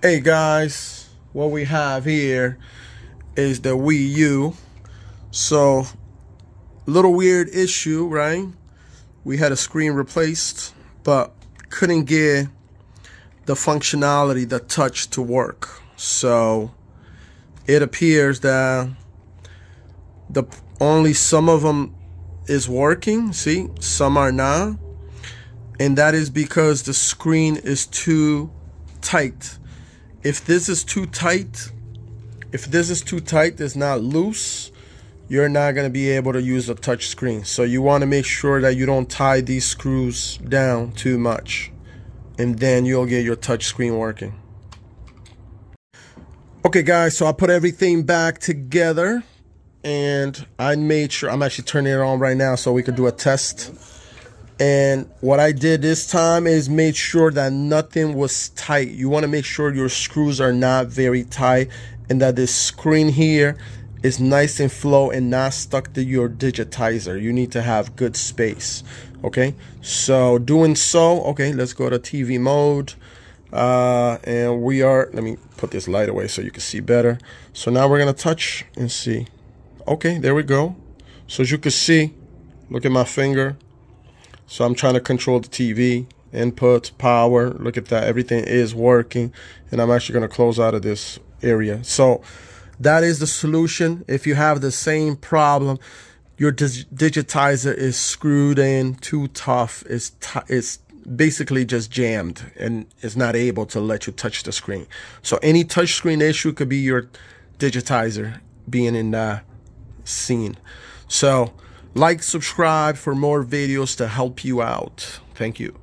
Hey guys, what we have here is the Wii U. So, little weird issue, right? We had a screen replaced, but couldn't get the functionality, the touch to work. So, it appears that the only some of them is working, see? Some are not. And that is because the screen is too tight if this is too tight, if this is too tight, it's not loose, you're not going to be able to use a touch screen. So you want to make sure that you don't tie these screws down too much. And then you'll get your touch screen working. Okay guys, so I put everything back together and I made sure I'm actually turning it on right now so we could do a test. And what I did this time is made sure that nothing was tight. You want to make sure your screws are not very tight and that this screen here is nice and flow and not stuck to your digitizer. You need to have good space. Okay, so doing so, okay, let's go to TV mode. Uh, and we are, let me put this light away so you can see better. So now we're going to touch and see. Okay, there we go. So as you can see, look at my finger so I'm trying to control the TV, input, power. Look at that. Everything is working. And I'm actually going to close out of this area. So that is the solution. If you have the same problem, your digitizer is screwed in too tough. It's, it's basically just jammed and is not able to let you touch the screen. So any touch screen issue could be your digitizer being in the scene. So like, subscribe for more videos to help you out. Thank you.